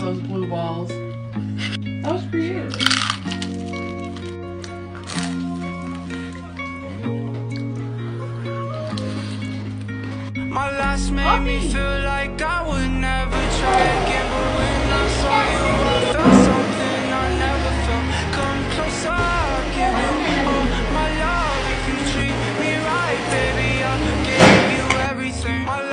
those blue balls. That was creative. My last made me feel like I would never try again, but when I saw you, I felt something I never felt. Come closer, give you all my love. If you treat me right, baby, I'll give you everything. My